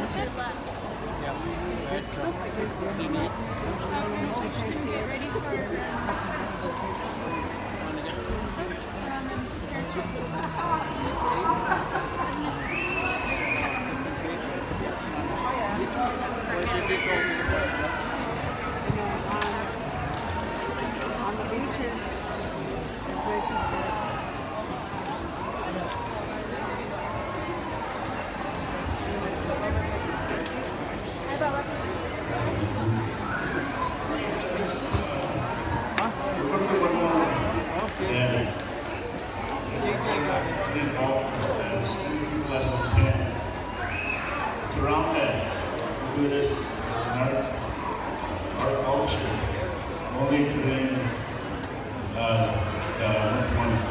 That's it. Yeah. This in our, our culture, only during uh, the ones.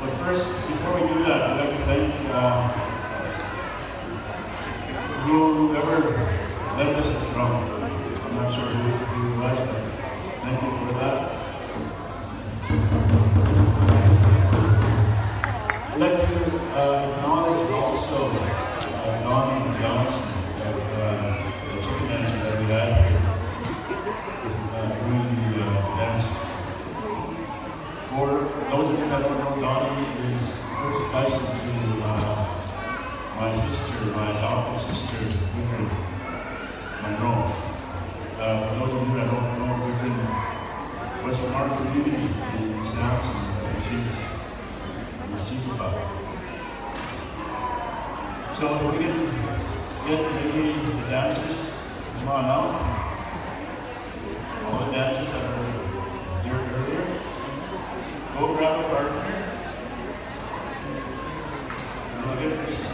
But first, before we do that, I'd like to thank uh, whoever led this drum. I'm not sure who, who it was, but thank you for that. Sister, my adopted sister, Wicked Monroe. Uh, for those of you that don't know, Wicked was from our community in Samson, as a chief receive about. So we can get maybe the dancers, come on out. All the dancers that are here earlier. Go grab a partner. And we'll get this